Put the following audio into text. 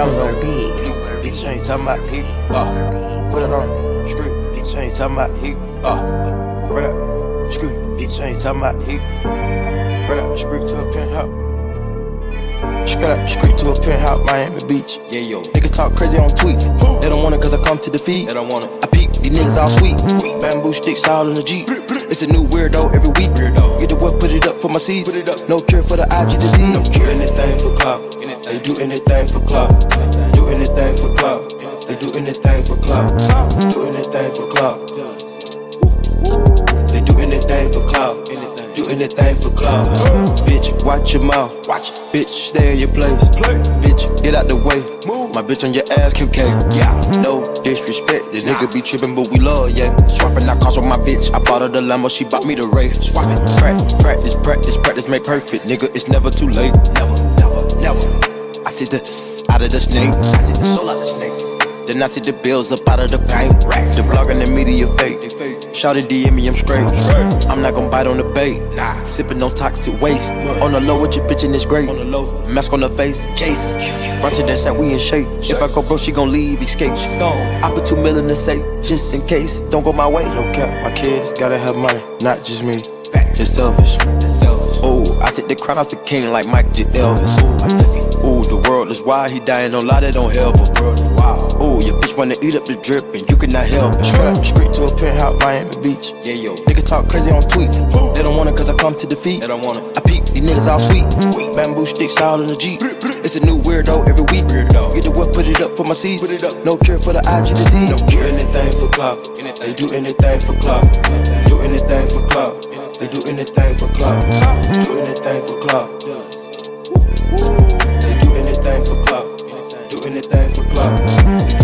Download beat. Bitch ain't talking about heat. Uh, put it on. Screw. Bitch ain't talking about heat. Uh, put it up. Screw. Bitch ain't talking about heat. Put it up. Screw to a penthouse. Straight up street to a penthouse, Miami Beach. Yeah, yo. Niggas talk crazy on tweets. They don't want it cause I come to defeat. They don't want it. I peek, these niggas all sweet. Bamboo sticks all in the Jeep. It's a new weirdo every week. Weirdo. Get the what, put it up for my seeds. Put it up. No cure for the IG disease. No cure anything clout. They do anything for clout. Do anything for clout. They do anything for clout. Do anything for clout. They do anything for clout. Do anything for clout. Bitch, watch your mouth. Watch. Bitch, stay in your place. Bitch, get out the way. My bitch on your ass, QK. Yeah. No disrespect. The nigga be tripping, but we love, yeah. Swapping out cars with my bitch. I bought her the Lambo, she bought me the Wraith. Swapping. Practice, practice, practice, practice, make perfect. Nigga, it's never too late. Never, never, never. I did the out of the snake. I did the soul out the snake. Then I took the bills up out of the paint. The blog and the media fake. Shout it DM me, I'm straight. I'm not gon' bite on the bait. Nah, sipping on toxic waste. On the low with your bitch and it's great. On the low, mask on the face, case. Ratchet that said we in shape. If I go broke, she gon' leave, escape. I put two mil in the safe, just in case. Don't go my way. No cap, my kids gotta have money, not just me. It's selfish. Oh, I took the crown off the king like Mike did Elvis. Ooh, the world is wild, he dying, no lie, that don't help him. Ooh, your bitch wanna eat up the drip and you cannot help it. Straight the to a penthouse, Miami Beach. Yeah, yo. Niggas talk crazy on tweets. They don't want it cause I come to defeat. They don't want it. I peek, these niggas all sweet. Bamboo sticks all in the Jeep. It's a new weirdo every week. Weirdo. Get the what, put it up for my seeds. Put it up. No cure for the IG disease. No cure anything for clout. They do anything for clout. Do anything for clout. They do anything for clout. Do anything for clout. They do anything for clout. Do anything for clout.